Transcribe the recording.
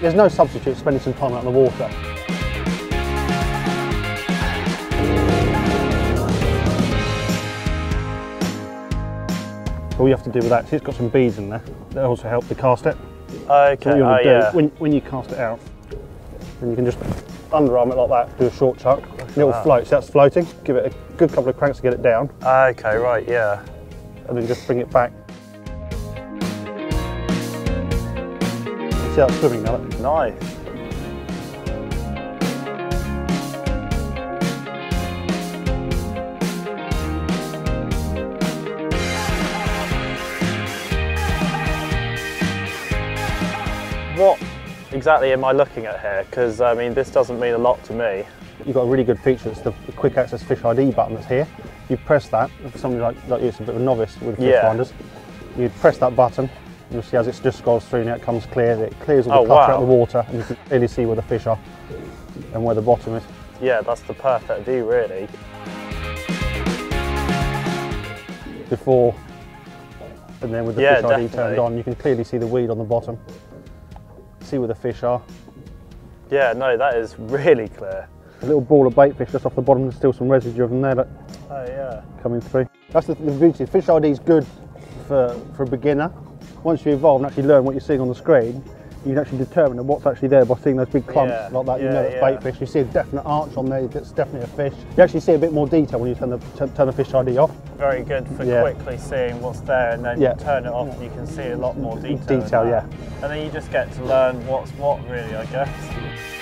there's no substitute spending some time out on the water. All you have to do with that, see it's got some beads in there, that also help to cast it. Okay, So you oh do, yeah. when, when you cast it out, then you can just underarm it like that, do a short chuck, and it will that. float. So that's floating, give it a good couple of cranks to get it down, ah, Okay, right, yeah. and then just bring it back. It's swimming now? Nice. What exactly am I looking at here? Because I mean, this doesn't mean a lot to me. You've got a really good feature, it's the the quick access fish ID button that's here. You press that, for somebody like, like you, it's a bit of a novice with fish Yeah. finders, you press that button, you'll see as it just scrolls through now it comes clear, it clears all Oh, the clutter out of the water and you can clearly see where the fish are and where the bottom is. Yeah, that's the perfect view, really. before and then with the Yeah, fish ID turned on you can clearly see the weed on the bottom see where the fish are Yeah, no, that is really clear. a little ball of bait fish just off the bottom there's still some residue of them there that Oh yeah. coming through that's the, the beauty fish ID is good for, for a beginner once you evolve and actually learn what you're seeing on the screen you can actually determine what's actually there by seeing those big clumps Yeah, like that. You yeah, know that's yeah. bait fish. You see a definite arch on there. That's definitely a fish. You actually see a bit more detail when you turn the turn, turn the fish ID off. Very good for quickly seeing what's there and then you turn it off and you can see a lot more detail. Detail, yeah. And then you just get to learn what's what really, I guess.